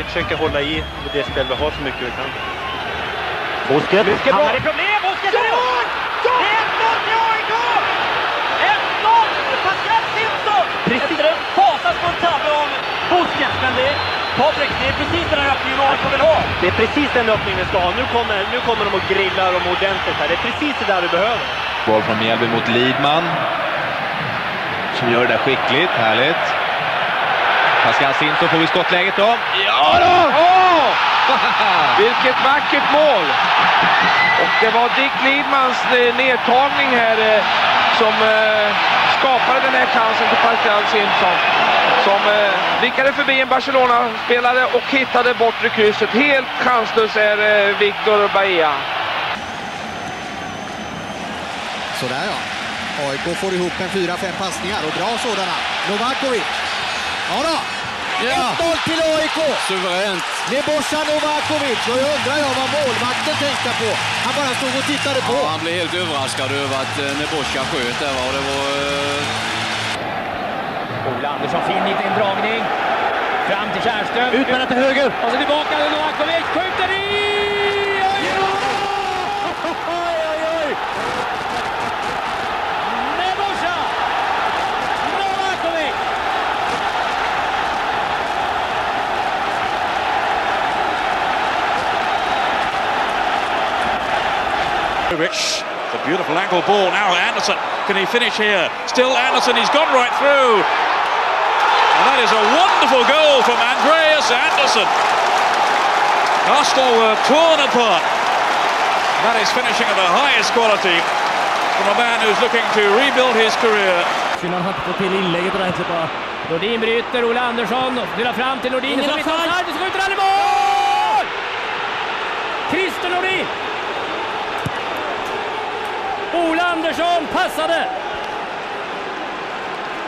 vi försöker hålla i det spel vi har så mycket vi kan. Bra. hamnar i problem. Busquets är mål! Det är 1-0 till AIK! 1-0! Pascal Simpson! Efter en fasansfull tabbe av Busquets. Men det, Patrik, det är precis den här öppningen AIK vill ha. Det är precis den öppningen vi ska ha. Nu kommer, nu kommer de och grillar dem ordentligt här. Det är precis det där vi behöver. Boll från Mjällby mot Lidman. Som gör det där skickligt. Härligt. Pascal Simpson får vi skottläget då. Ja då! Vilket vackert mål! Och det var Dick Lidmans eh, nedtagning här eh, som eh, skapade den här chansen till Pascal Simpson. Som eh, blickade förbi en Barcelona-spelare och hittade bortre krysset. Helt chanslös är eh, Victor Bahia. Sådär ja. AIK får ihop en 4-5 passningar och bra sådana. Novakovic. Ja då. 1-0 till AIK! Suveränt. Nebojsa Novakovic. Och jag undrar jag vad målvakten tänkte på. Han bara stod och tittade på. Ja, han blev helt överraskad över att eh, Nebojsa sköt där. Och det var... Eh... Ola Andersson, fin liten indragning. Fram till Tjärnström. Ut med den till höger! Och så tillbaka till Novakovic. Skjuter i! It's a beautiful angle ball. Now Anderson, can he finish here? Still Anderson, he's gone right through. And that is a wonderful goal from Andreas Anderson. Arsenal were torn apart. That is finishing of the highest quality from a man who's looking to rebuild his career. Synd han inte till inlägget ordentligt bara. Nordin bryter, Ola Andersson spelar fram till Nordin. Ingen offside! Så skjuter han i mål! Christer Nordin! Andersson passade!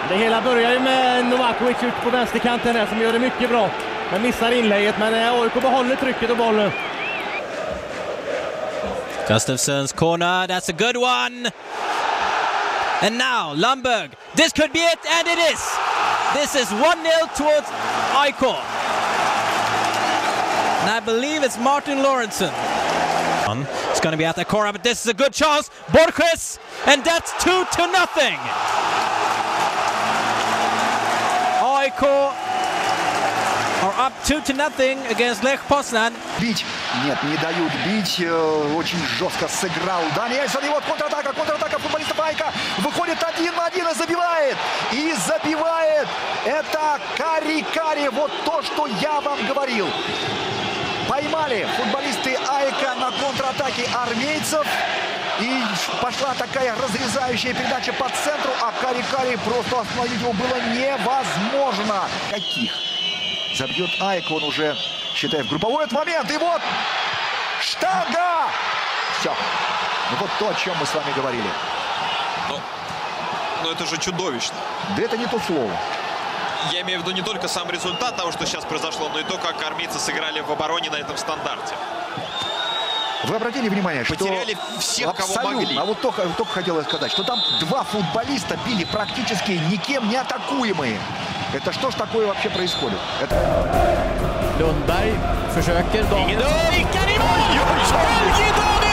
Det hela börjar ju med Novakovic ut på vänsterkanten här som gör det mycket bra. Men missar inlägget, men eh, AIK behåller trycket och bollen. Gustafsson's corner, that's a good one. And now Lundberg, this could be it, and it is. This is 1-0 towards AIK. And I believe it's Martin Lorentzen. It's going to be at the corner, but this is a good chance. Borges, and that's two to nothing. Aiko are up two to nothing against Lech Poznan. Бить. Нет, не дают бить. Э, Очень жестко сыграл Даниэльсон. И вот контратака, контратака футболиста Байка. Выходит один на один и забивает. И забивает. Это Кари-Кари. Вот то, что я вам говорил. Поймали футболисты Айка на контратаке армейцев. И пошла такая разрезающая передача по центру, а Кари-Кари просто остановить его было невозможно. Каких? Забьет Айк, он уже, считай, в групповой этот момент. И вот штанга! Все. Ну вот то, о чем мы с вами говорили. Но, но это же чудовищно. Да это не то слово. Я имею в виду не только сам результат того, что сейчас произошло, но и то, как армейцы сыграли в обороне на этом стандарте. Вы обратили внимание, что Потеряли всех, кого абсолютно, могли. а вот только, только хотел сказать, что там два футболиста били практически никем не атакуемые. Это что ж такое вообще происходит? Это... Lundberg försöker. Ingen Nickar i mål! Helge